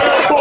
Oh!